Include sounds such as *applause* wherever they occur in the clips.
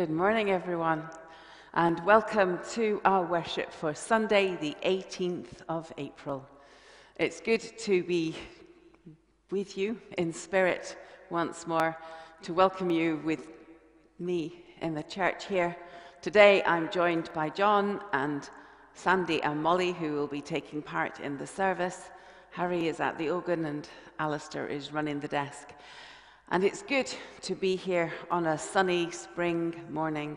Good morning, everyone, and welcome to our worship for Sunday, the 18th of April. It's good to be with you in spirit once more, to welcome you with me in the church here. Today, I'm joined by John and Sandy and Molly, who will be taking part in the service. Harry is at the organ, and Alistair is running the desk. And it's good to be here on a sunny spring morning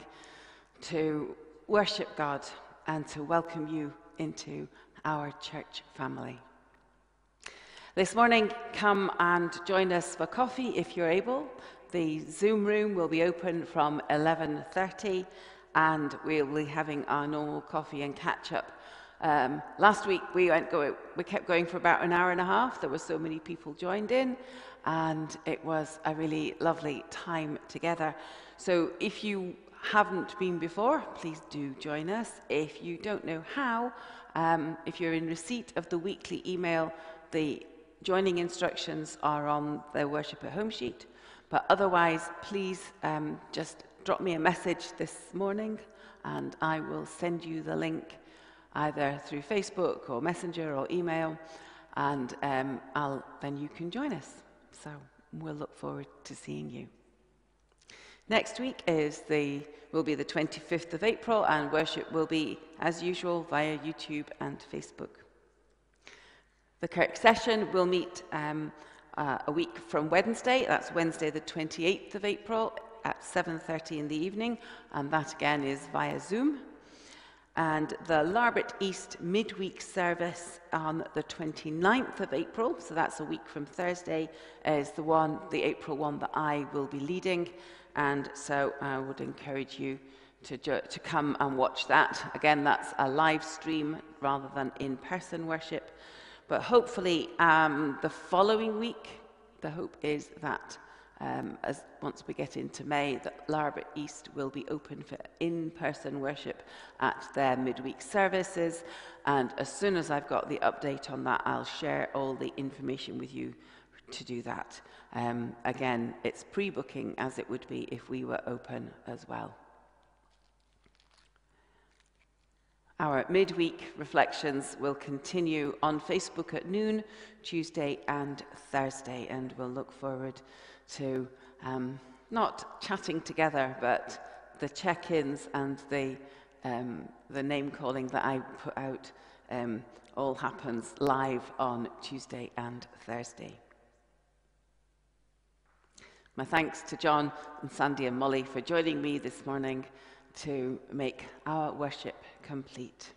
to worship God and to welcome you into our church family. This morning, come and join us for coffee if you're able. The Zoom room will be open from 11:30, and we'll be having our normal coffee and catch up. Um, last week we went go, we kept going for about an hour and a half. There were so many people joined in, and it was a really lovely time together. So if you haven't been before, please do join us. If you don't know how, um, if you're in receipt of the weekly email, the joining instructions are on the Worship at Home sheet. But otherwise, please um, just drop me a message this morning and I will send you the link either through Facebook or Messenger or email, and um, then you can join us. So we'll look forward to seeing you. Next week is the will be the 25th of April, and worship will be as usual via YouTube and Facebook. The Kirk session will meet um, uh, a week from Wednesday. That's Wednesday, the 28th of April, at 7:30 in the evening, and that again is via Zoom and the Larbert East midweek service on the 29th of April, so that's a week from Thursday, is the one, the April one that I will be leading, and so I would encourage you to, to come and watch that. Again, that's a live stream rather than in person worship, but hopefully um, the following week, the hope is that um, as once we get into May, that Larbert East will be open for in-person worship at their midweek services. And as soon as I've got the update on that, I'll share all the information with you to do that. Um, again, it's pre-booking as it would be if we were open as well. Our midweek reflections will continue on Facebook at noon, Tuesday and Thursday, and we'll look forward to um, not chatting together, but the check ins and the, um, the name calling that I put out um, all happens live on Tuesday and Thursday. My thanks to John and Sandy and Molly for joining me this morning to make our worship complete.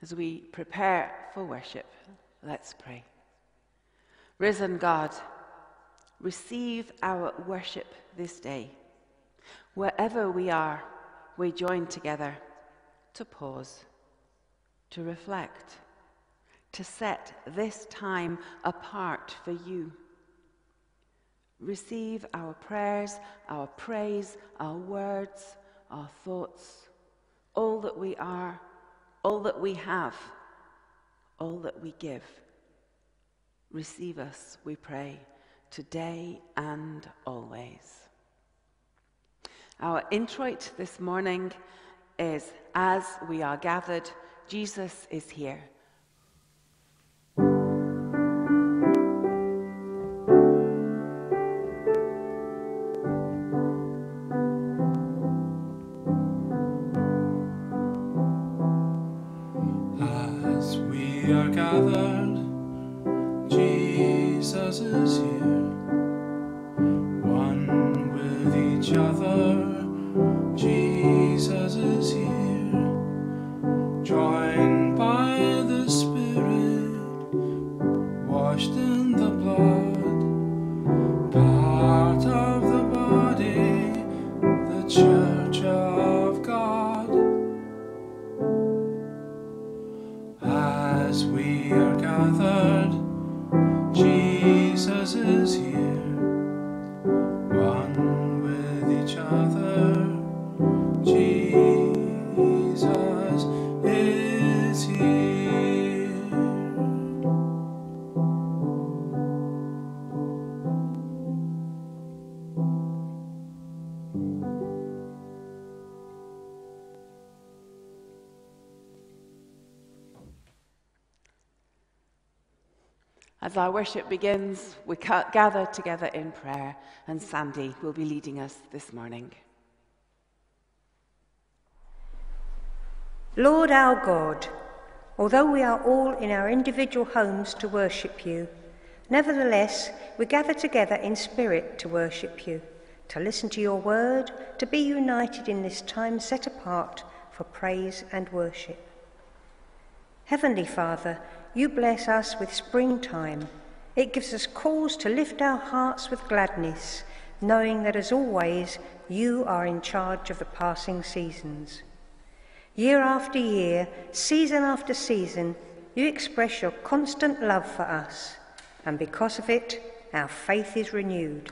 As we prepare for worship, Let's pray. Risen God, receive our worship this day. Wherever we are, we join together to pause, to reflect, to set this time apart for you. Receive our prayers, our praise, our words, our thoughts, all that we are, all that we have all that we give. Receive us, we pray, today and always. Our introit this morning is As we are gathered, Jesus is here. As our worship begins, we gather together in prayer, and Sandy will be leading us this morning. Lord our God, although we are all in our individual homes to worship you, nevertheless we gather together in spirit to worship you, to listen to your word, to be united in this time set apart for praise and worship. Heavenly Father, you bless us with springtime. It gives us cause to lift our hearts with gladness, knowing that as always, you are in charge of the passing seasons. Year after year, season after season, you express your constant love for us, and because of it, our faith is renewed.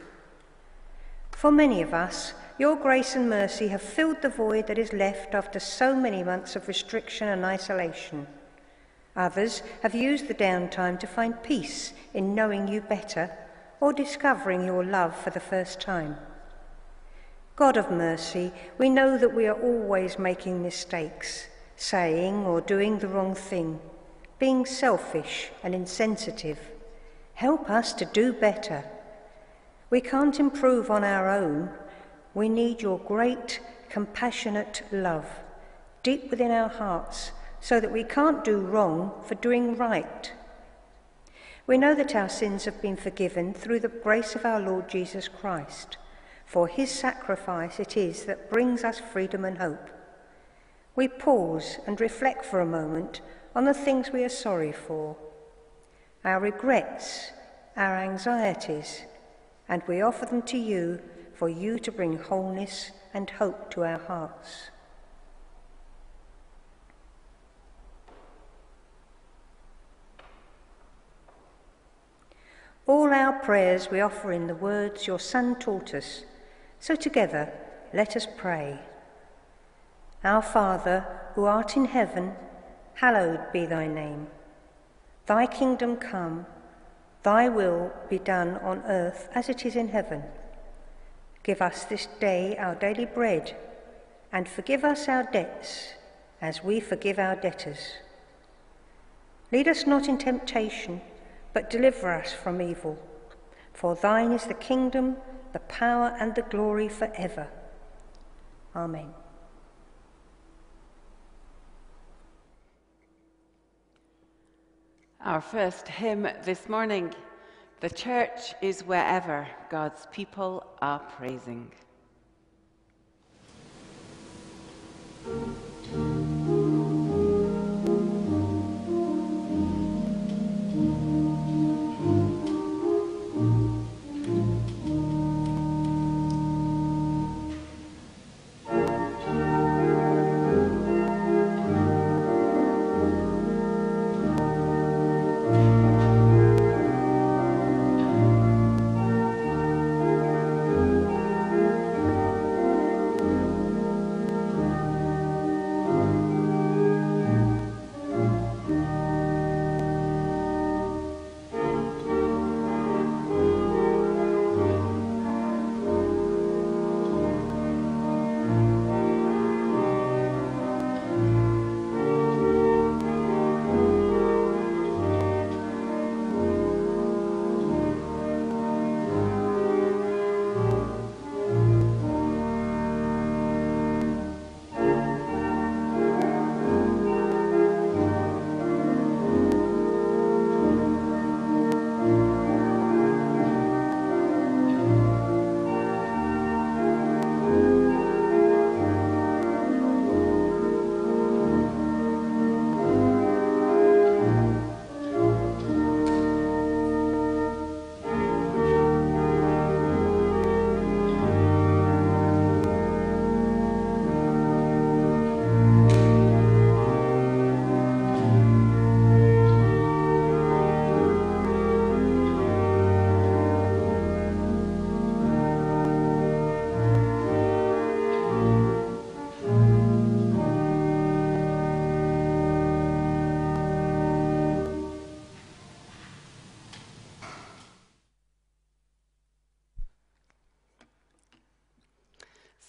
For many of us, your grace and mercy have filled the void that is left after so many months of restriction and isolation. Others have used the downtime to find peace in knowing you better or discovering your love for the first time. God of mercy, we know that we are always making mistakes, saying or doing the wrong thing, being selfish and insensitive. Help us to do better. We can't improve on our own. We need your great, compassionate love deep within our hearts so that we can't do wrong for doing right. We know that our sins have been forgiven through the grace of our Lord Jesus Christ, for his sacrifice it is that brings us freedom and hope. We pause and reflect for a moment on the things we are sorry for, our regrets, our anxieties, and we offer them to you for you to bring wholeness and hope to our hearts. All our prayers we offer in the words your Son taught us. So together, let us pray. Our Father, who art in heaven, hallowed be thy name. Thy kingdom come, thy will be done on earth as it is in heaven. Give us this day our daily bread, and forgive us our debts as we forgive our debtors. Lead us not in temptation but deliver us from evil. For thine is the kingdom, the power, and the glory forever. Amen. Our first hymn this morning The church is wherever God's people are praising.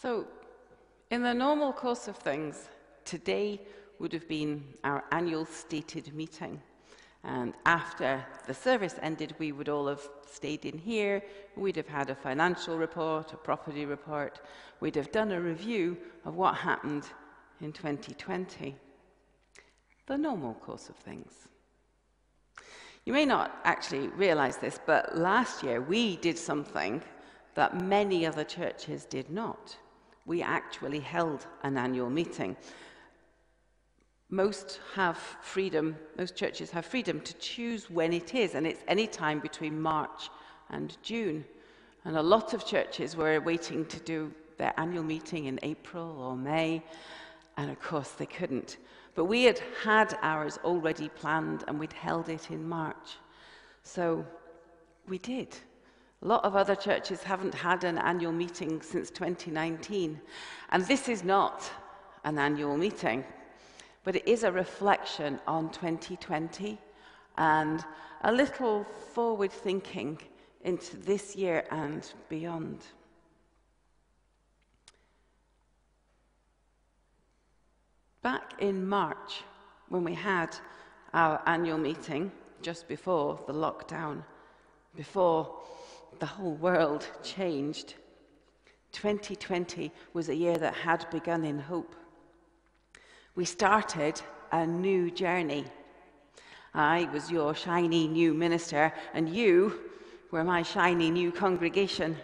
So, in the normal course of things, today would have been our annual stated meeting. And after the service ended, we would all have stayed in here. We'd have had a financial report, a property report. We'd have done a review of what happened in 2020. The normal course of things. You may not actually realize this, but last year we did something that many other churches did not. We actually held an annual meeting most have freedom, most churches have freedom to choose when it is, and it's any time between March and June. And a lot of churches were waiting to do their annual meeting in April or May, and of course they couldn't. But we had had ours already planned and we'd held it in March. So we did. A lot of other churches haven't had an annual meeting since 2019. And this is not an annual meeting but it is a reflection on 2020 and a little forward thinking into this year and beyond. Back in March, when we had our annual meeting, just before the lockdown, before the whole world changed, 2020 was a year that had begun in hope we started a new journey. I was your shiny new minister, and you were my shiny new congregation.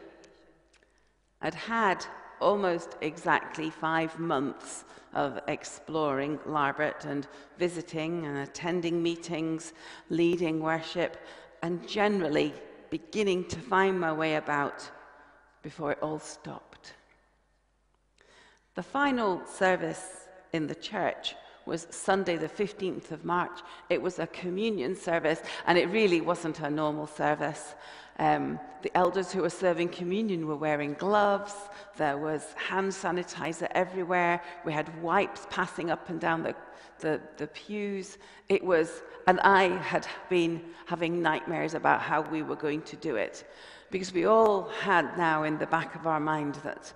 I'd had almost exactly five months of exploring Larbert and visiting and attending meetings, leading worship, and generally beginning to find my way about before it all stopped. The final service in the church was Sunday, the 15th of March. It was a communion service, and it really wasn't a normal service. Um, the elders who were serving communion were wearing gloves. There was hand sanitizer everywhere. We had wipes passing up and down the, the, the pews. It was, and I had been having nightmares about how we were going to do it. Because we all had now in the back of our mind that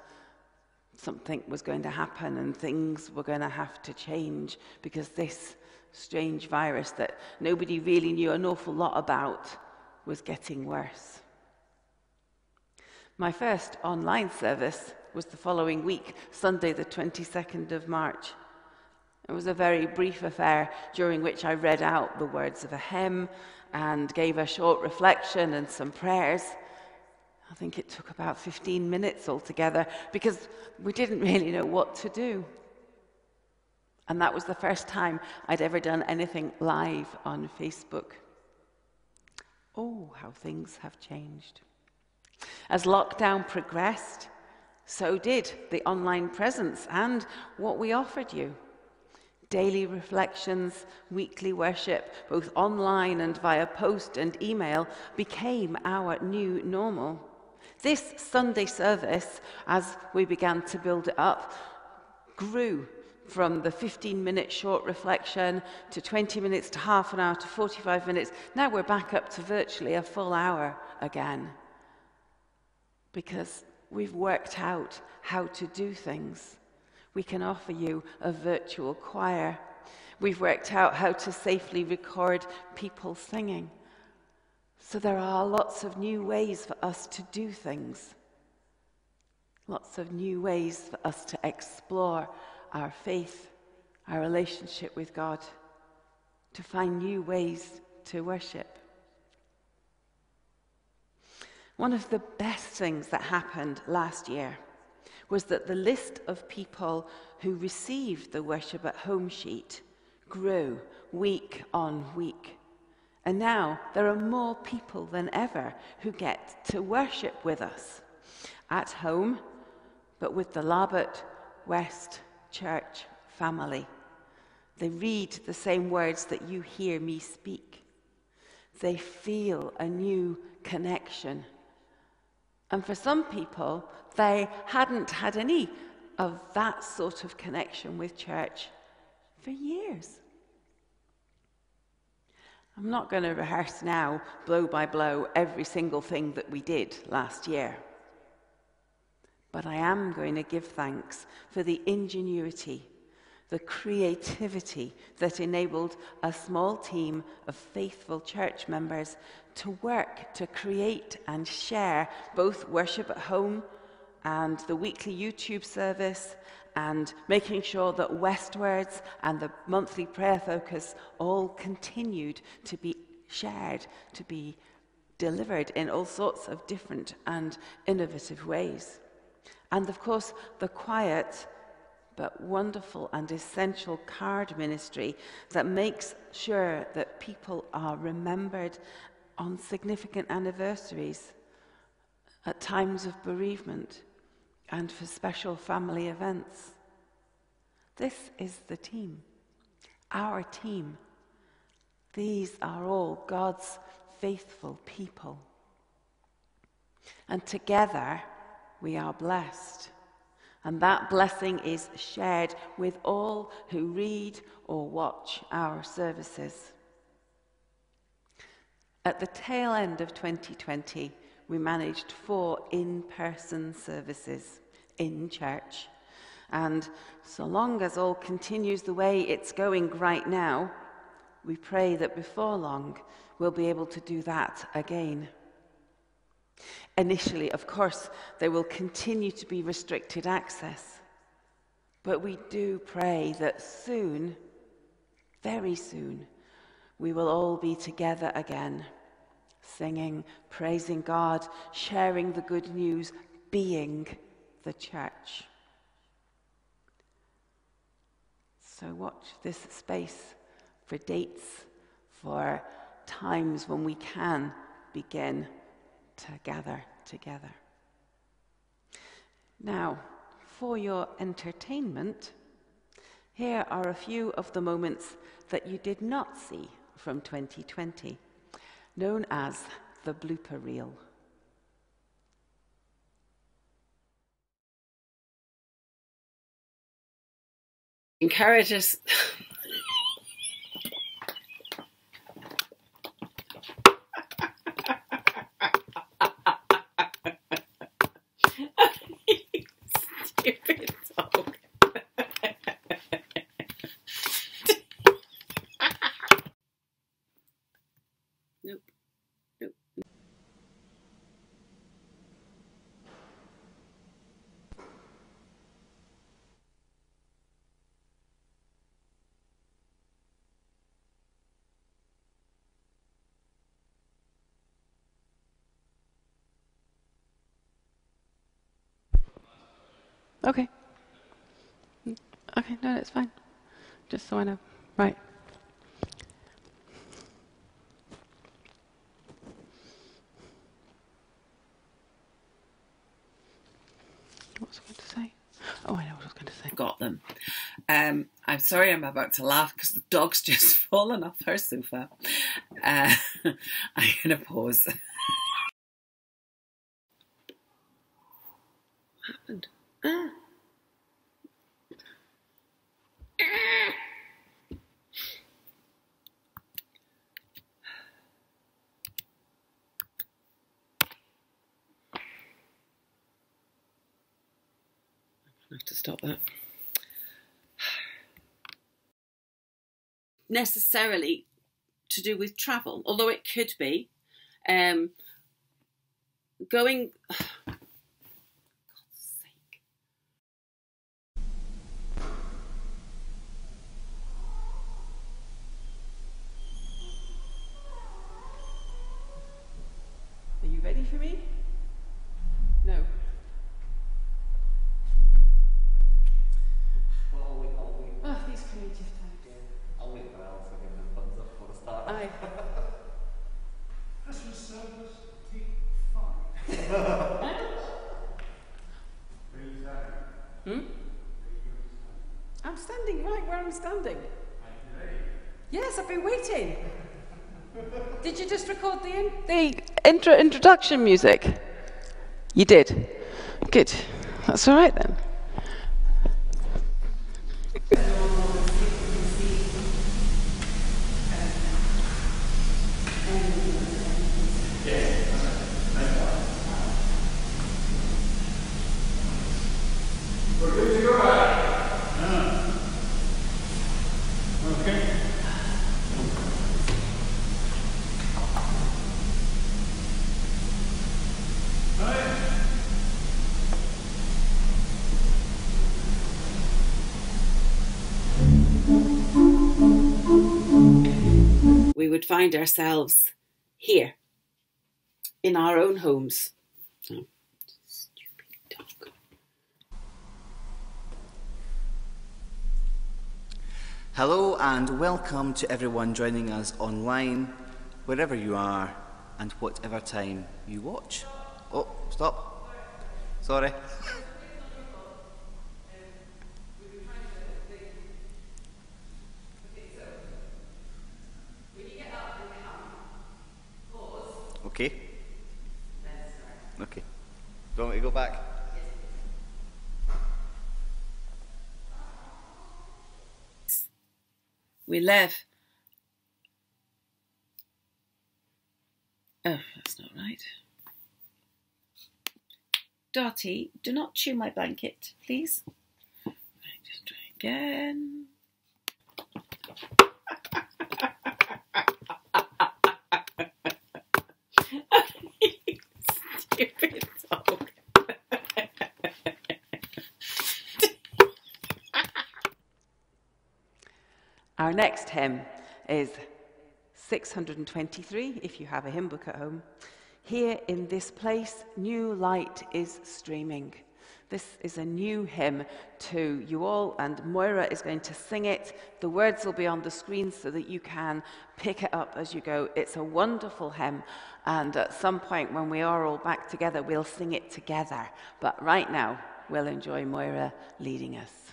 something was going to happen and things were going to have to change because this strange virus that nobody really knew an awful lot about was getting worse. My first online service was the following week, Sunday, the 22nd of March. It was a very brief affair during which I read out the words of a hymn and gave a short reflection and some prayers. I think it took about 15 minutes altogether because we didn't really know what to do. And that was the first time I'd ever done anything live on Facebook. Oh, how things have changed. As lockdown progressed, so did the online presence and what we offered you. Daily reflections, weekly worship, both online and via post and email, became our new normal. This Sunday service, as we began to build it up, grew from the 15 minute short reflection to 20 minutes to half an hour to 45 minutes. Now we're back up to virtually a full hour again because we've worked out how to do things. We can offer you a virtual choir. We've worked out how to safely record people singing. So there are lots of new ways for us to do things, lots of new ways for us to explore our faith, our relationship with God, to find new ways to worship. One of the best things that happened last year was that the list of people who received the worship at home sheet grew week on week. And now there are more people than ever who get to worship with us at home, but with the Larbert West Church family. They read the same words that you hear me speak. They feel a new connection. And for some people, they hadn't had any of that sort of connection with church for years. I'm not going to rehearse now, blow by blow, every single thing that we did last year. But I am going to give thanks for the ingenuity, the creativity that enabled a small team of faithful church members to work to create and share both worship at home and the weekly YouTube service and making sure that Westwards and the monthly prayer focus all continued to be shared, to be delivered in all sorts of different and innovative ways. And of course, the quiet but wonderful and essential card ministry that makes sure that people are remembered on significant anniversaries, at times of bereavement, and for special family events. This is the team, our team. These are all God's faithful people. And together we are blessed. And that blessing is shared with all who read or watch our services. At the tail end of 2020, we managed four in person services in church. And so long as all continues the way it's going right now, we pray that before long we'll be able to do that again. Initially, of course, there will continue to be restricted access. But we do pray that soon, very soon, we will all be together again, singing, praising God, sharing the good news, being the church. So watch this space for dates, for times when we can begin to gather together. Now, for your entertainment, here are a few of the moments that you did not see from 2020, known as the blooper reel. Encourage us. Stupid dog. nope. Nope. Okay. Okay, no, that's fine. Just so I know. Right. What was I going to say? Oh, I know what I was going to say. got them. Um, I'm sorry I'm about to laugh because the dog's *laughs* just fallen off her sofa. Uh, *laughs* I'm going to pause. *laughs* That. *sighs* Necessarily to do with travel, although it could be. Um, going. *sighs* God's sake. Are you ready for me? No. Well, I'll wait, I'll wait. Oh, these creative times. I'll wait for Al to give the thumbs up for the start. Aye. Christmas service, take five. Hmm? I'm standing right where I'm standing. Yes, I've been waiting. Did you just record the in- the intro introduction music? You did. Good. That's all right then. Find ourselves here in our own homes. Oh. Hello and welcome to everyone joining us online, wherever you are and whatever time you watch. Oh, stop. Sorry. *laughs* Okay. Okay. Do you want me to go back? We live. Oh, that's not right. Dotty, do not chew my blanket, please. Right, just try again. Stupid dog. Our next hymn is 623, if you have a hymn book at home. Here in this place, new light is streaming. This is a new hymn to you all, and Moira is going to sing it. The words will be on the screen so that you can pick it up as you go. It's a wonderful hymn, and at some point when we are all back together, we'll sing it together. But right now, we'll enjoy Moira leading us.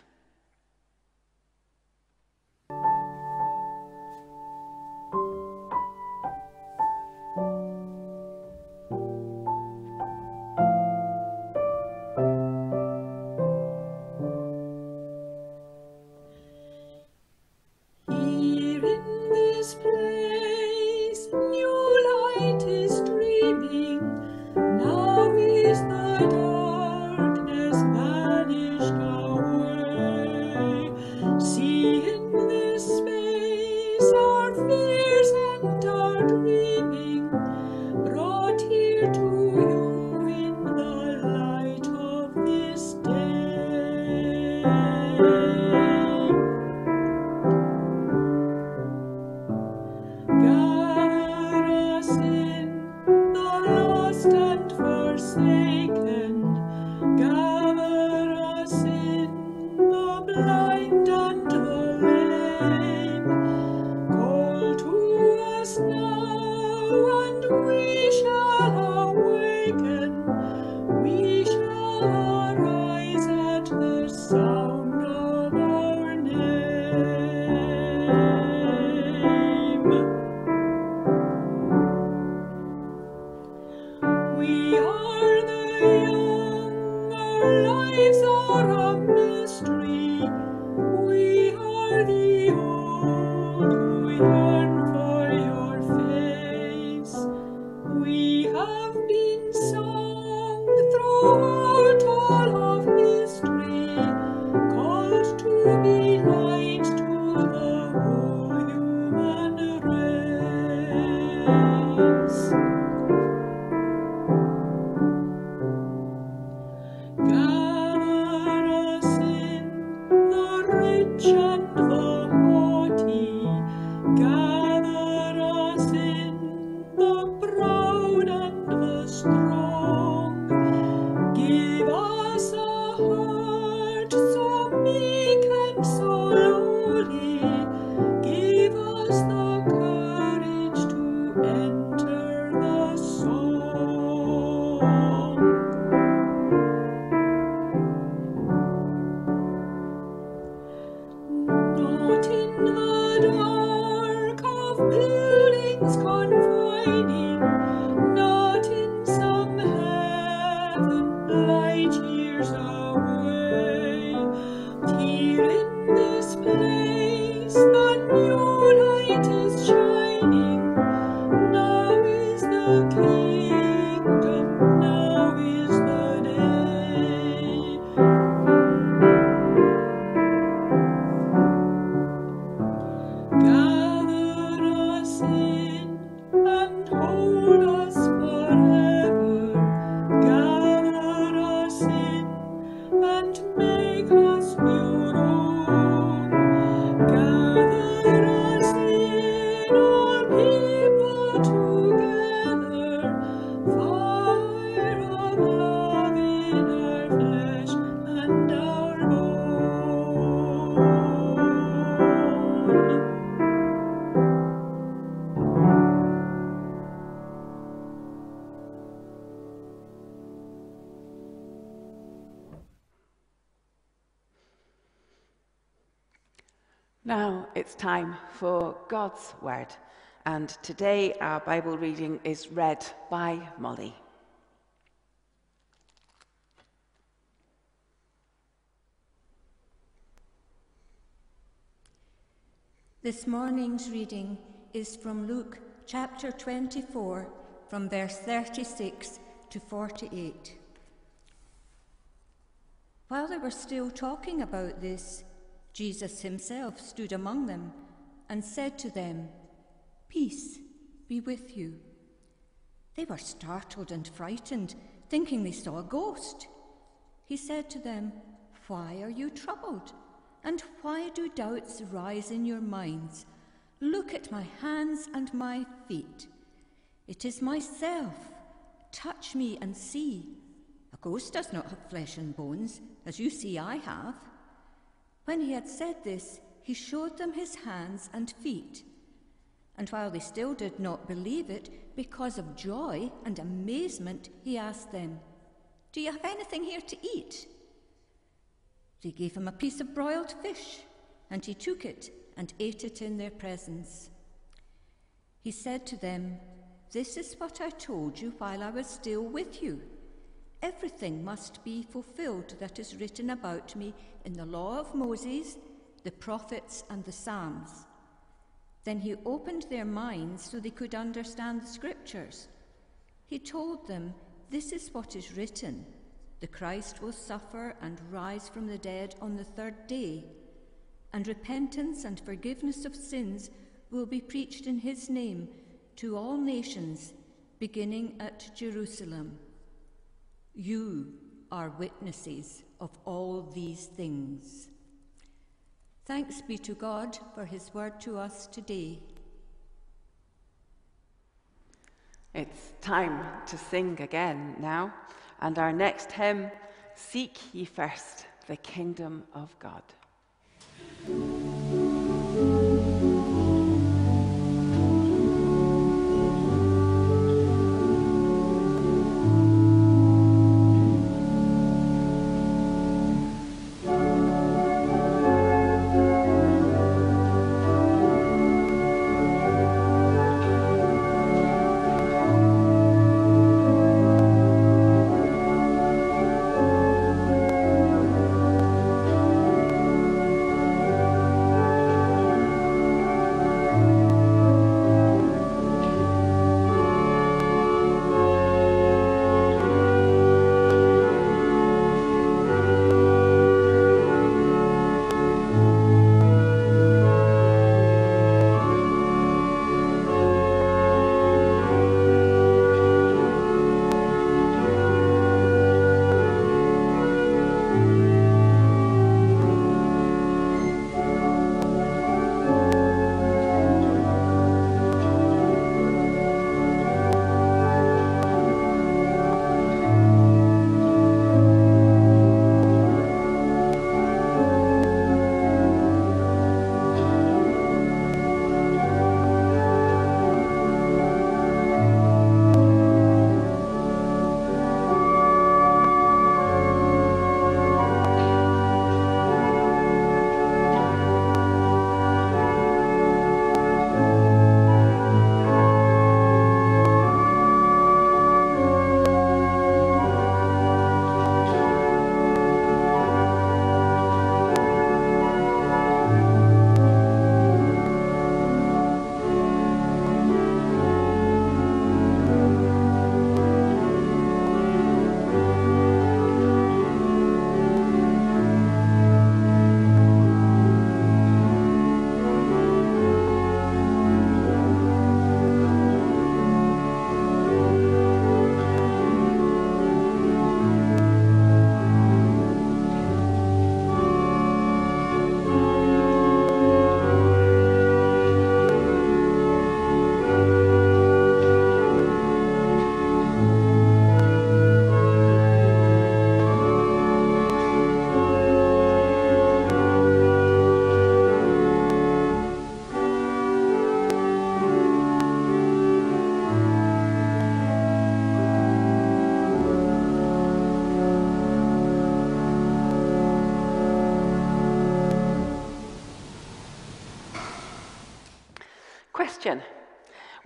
Now it's time for God's Word, and today our Bible reading is read by Molly. This morning's reading is from Luke chapter 24, from verse 36 to 48. While they were still talking about this, Jesus himself stood among them and said to them, Peace be with you. They were startled and frightened, thinking they saw a ghost. He said to them, Why are you troubled? And why do doubts rise in your minds? Look at my hands and my feet. It is myself. Touch me and see. A ghost does not have flesh and bones, as you see I have. When he had said this, he showed them his hands and feet. And while they still did not believe it, because of joy and amazement, he asked them, Do you have anything here to eat? They gave him a piece of broiled fish, and he took it and ate it in their presence. He said to them, This is what I told you while I was still with you. Everything must be fulfilled that is written about me in the law of Moses, the prophets, and the Psalms. Then he opened their minds so they could understand the scriptures. He told them, This is what is written the Christ will suffer and rise from the dead on the third day, and repentance and forgiveness of sins will be preached in his name to all nations, beginning at Jerusalem. You are witnesses of all these things. Thanks be to God for his word to us today. It's time to sing again now, and our next hymn, Seek Ye First the Kingdom of God.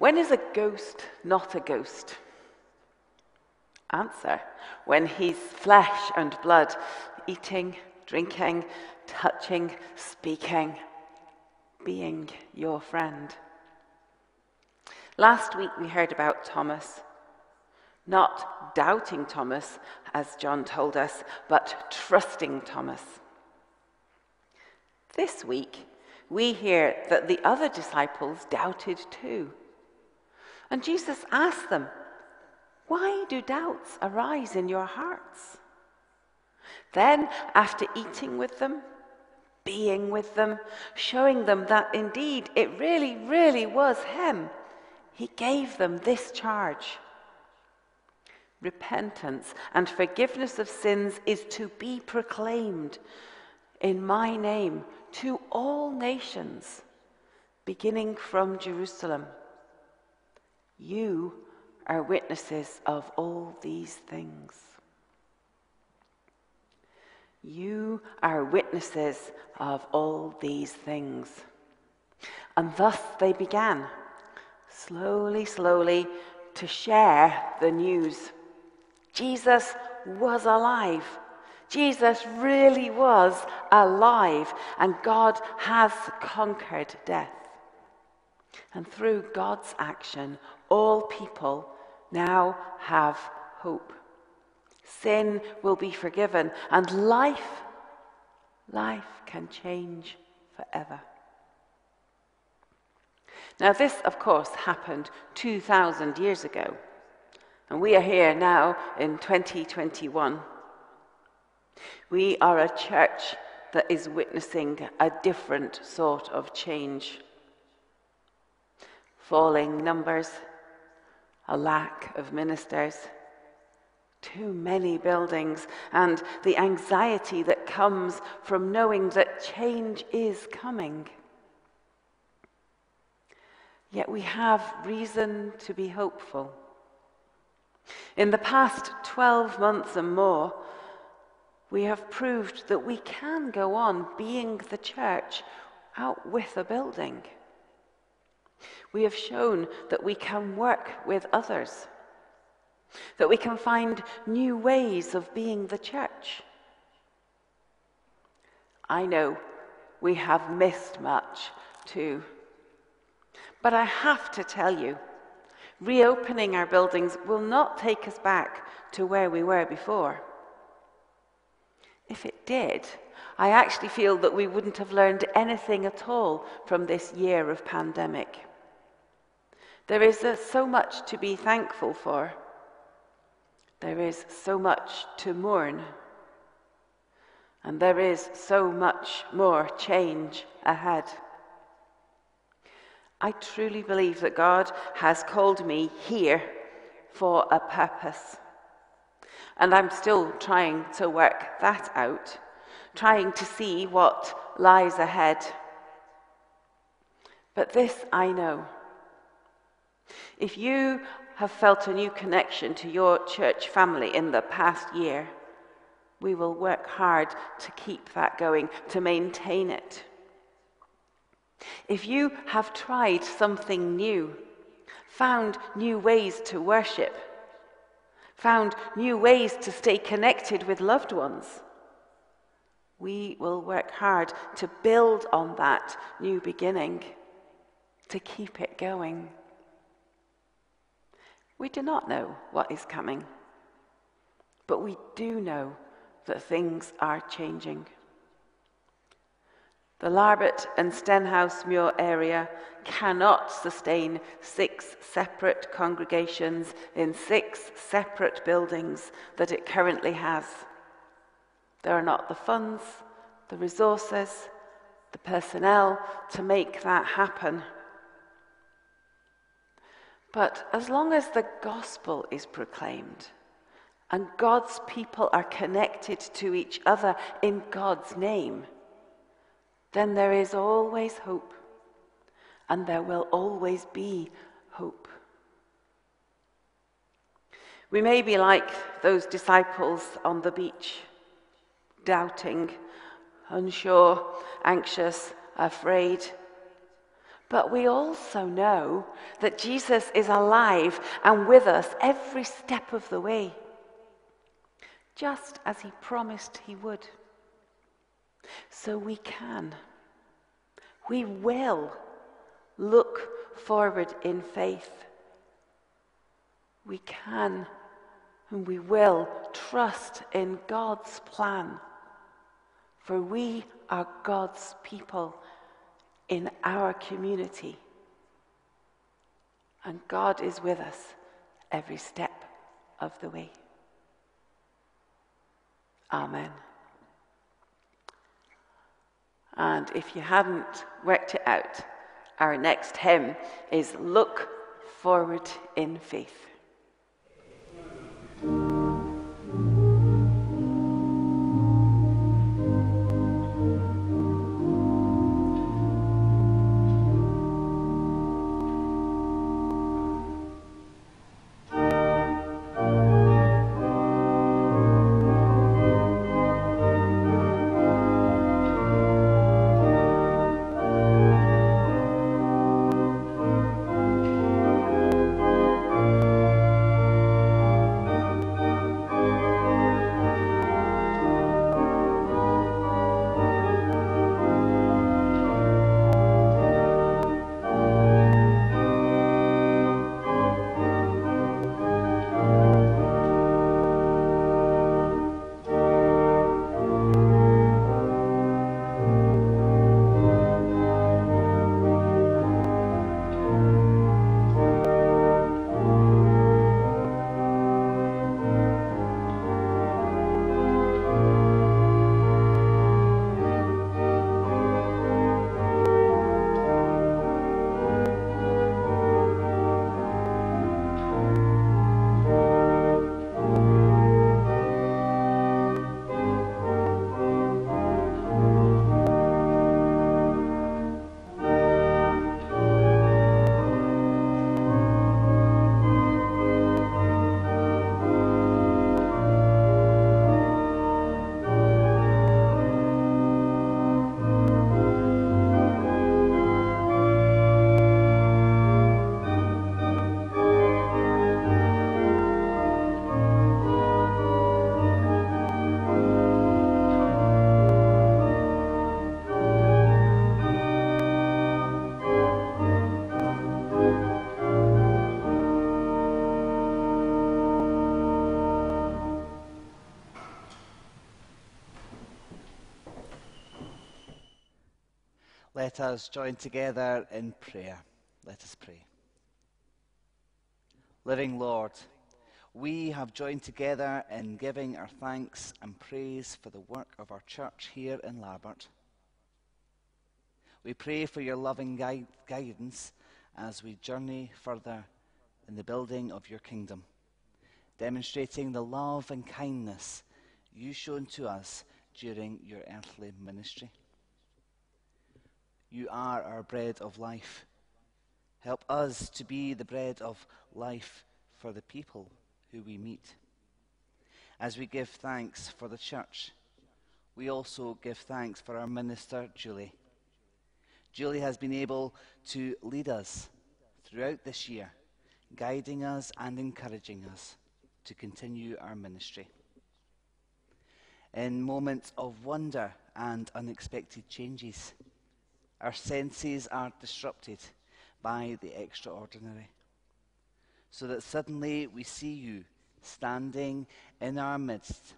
When is a ghost not a ghost? Answer When he's flesh and blood, eating, drinking, touching, speaking, being your friend. Last week we heard about Thomas. Not doubting Thomas, as John told us, but trusting Thomas. This week, we hear that the other disciples doubted too. And Jesus asked them, Why do doubts arise in your hearts? Then, after eating with them, being with them, showing them that indeed it really, really was Him, He gave them this charge. Repentance and forgiveness of sins is to be proclaimed in my name to all nations, beginning from Jerusalem. You are witnesses of all these things. You are witnesses of all these things. And thus they began, slowly, slowly, to share the news. Jesus was alive. Jesus really was alive, and God has conquered death. And through God's action, all people now have hope. Sin will be forgiven, and life, life can change forever. Now, this, of course, happened 2,000 years ago, and we are here now in 2021. We are a church that is witnessing a different sort of change. Falling numbers, a lack of ministers, too many buildings, and the anxiety that comes from knowing that change is coming. Yet we have reason to be hopeful. In the past 12 months and more, we have proved that we can go on being the church out with a building. We have shown that we can work with others, that we can find new ways of being the church. I know we have missed much too. But I have to tell you, reopening our buildings will not take us back to where we were before. If it did, I actually feel that we wouldn't have learned anything at all from this year of pandemic. There is so much to be thankful for. There is so much to mourn. And there is so much more change ahead. I truly believe that God has called me here for a purpose. And I'm still trying to work that out, trying to see what lies ahead. But this I know. If you have felt a new connection to your church family in the past year, we will work hard to keep that going, to maintain it. If you have tried something new, found new ways to worship, found new ways to stay connected with loved ones. We will work hard to build on that new beginning, to keep it going. We do not know what is coming, but we do know that things are changing. The Larbert and Stenhousemuir area cannot sustain six separate congregations in six separate buildings that it currently has. There are not the funds, the resources, the personnel to make that happen. But as long as the gospel is proclaimed and God's people are connected to each other in God's name, then there is always hope, and there will always be hope. We may be like those disciples on the beach, doubting, unsure, anxious, afraid. But we also know that Jesus is alive and with us every step of the way, just as he promised he would. So we can, we will look forward in faith. We can and we will trust in God's plan, for we are God's people in our community. And God is with us every step of the way. Amen. And if you hadn't worked it out, our next hymn is Look Forward in Faith. Let us join together in prayer. Let us pray. Living Lord, we have joined together in giving our thanks and praise for the work of our church here in Larbert. We pray for your loving gui- guidance as we journey further in the building of your kingdom, demonstrating the love and kindness you shown to us during your earthly ministry. You are our bread of life. Help us to be the bread of life for the people who we meet. As we give thanks for the church, we also give thanks for our minister, Julie. Julie has been able to lead us throughout this year, guiding us and encouraging us to continue our ministry. In moments of wonder and unexpected changes, our senses are disrupted by the extraordinary. So that suddenly we see you standing in our midst,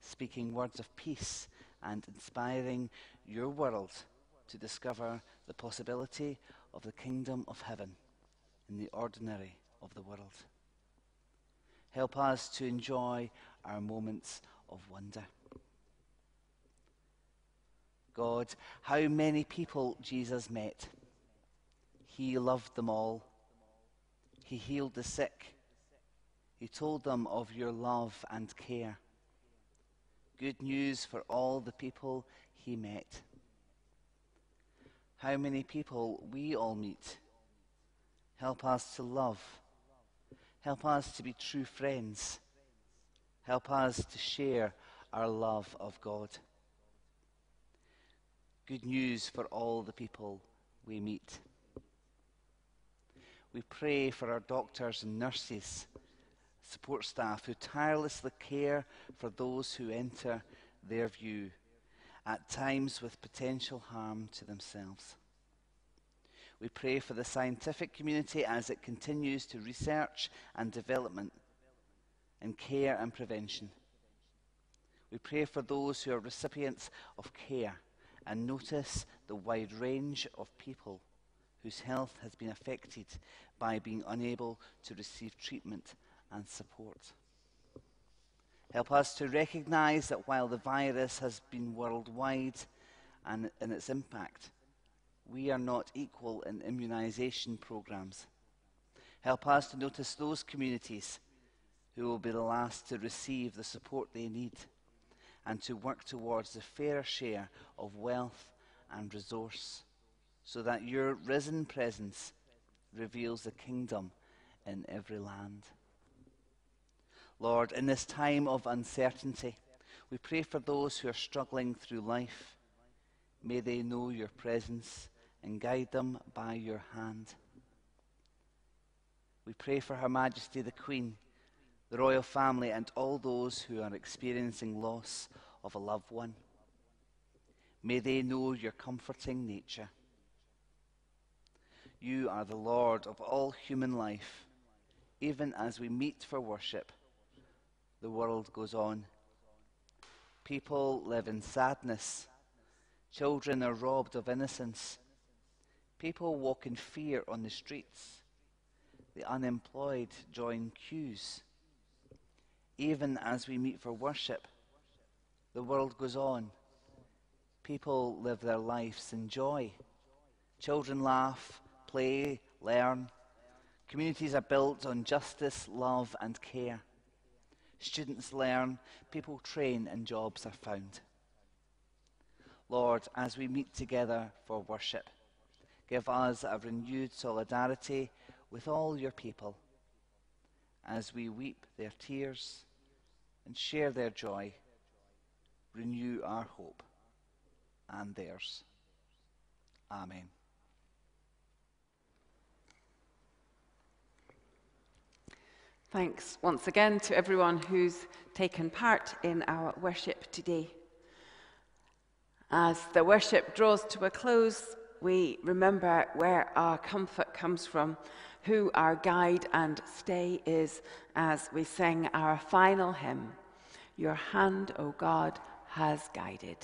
speaking words of peace and inspiring your world to discover the possibility of the kingdom of heaven in the ordinary of the world. Help us to enjoy our moments of wonder. God, how many people Jesus met. He loved them all. He healed the sick. He told them of your love and care. Good news for all the people he met. How many people we all meet. Help us to love. Help us to be true friends. Help us to share our love of God. Good news for all the people we meet. We pray for our doctors and nurses, support staff who tirelessly care for those who enter their view, at times with potential harm to themselves. We pray for the scientific community as it continues to research and development in care and prevention. We pray for those who are recipients of care and notice the wide range of people whose health has been affected by being unable to receive treatment and support. Help us to recognize that while the virus has been worldwide and in its impact, we are not equal in immunization programs. Help us to notice those communities who will be the last to receive the support they need and to work towards the fairer share of wealth and resource so that your risen presence reveals the kingdom in every land. Lord, in this time of uncertainty, we pray for those who are struggling through life. May they know your presence and guide them by your hand. We pray for Her Majesty the Queen, the royal family, and all those who are experiencing loss of a loved one. May they know your comforting nature. You are the Lord of all human life. Even as we meet for worship, the world goes on. People live in sadness. Children are robbed of innocence. People walk in fear on the streets. The unemployed join queues. Even as we meet for worship, the world goes on. People live their lives in joy. Children laugh, play, learn. Communities are built on justice, love, and care. Students learn, people train, and jobs are found. Lord, as we meet together for worship, give us a renewed solidarity with all your people as we weep their tears and share their joy. Renew our hope and theirs. Amen. Thanks once again to everyone who's taken part in our worship today. As the worship draws to a close, we remember where our comfort comes from, who our guide and stay is, as we sing our final hymn Your hand, O God, has guided.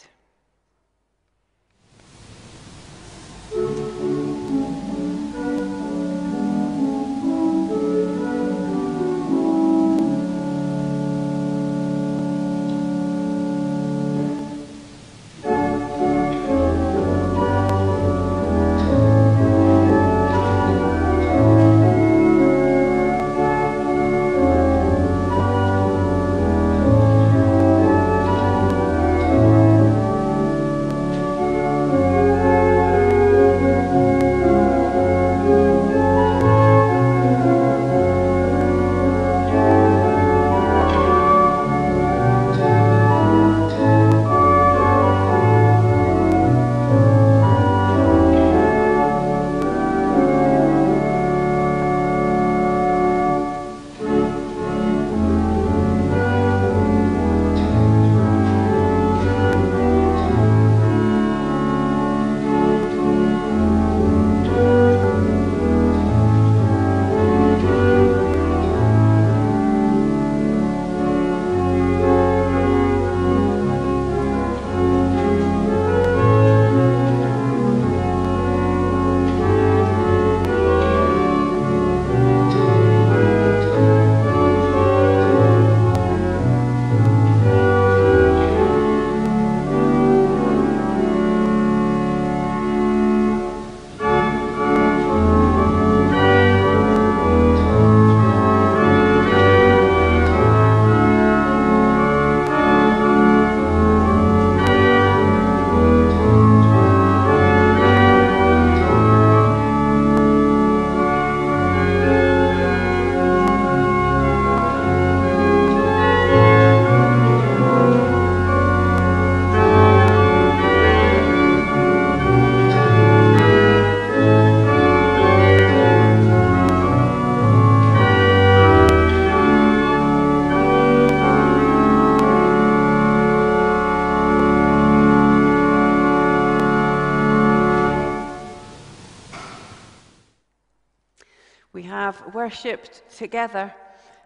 Worshipped together,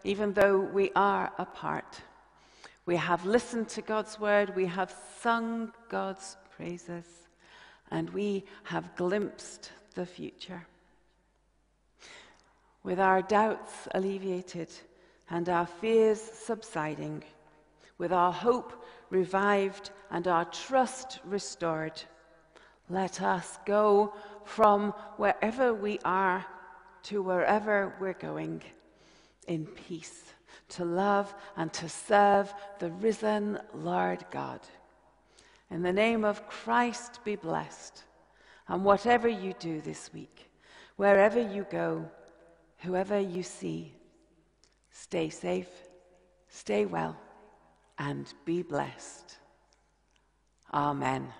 even though we are apart. We have listened to God's word, we have sung God's praises, and we have glimpsed the future. With our doubts alleviated and our fears subsiding, with our hope revived and our trust restored, let us go from wherever we are to wherever we're going in peace to love and to serve the risen Lord God. In the name of Christ, be blessed. And whatever you do this week, wherever you go, whoever you see, stay safe, stay well, and be blessed. Amen.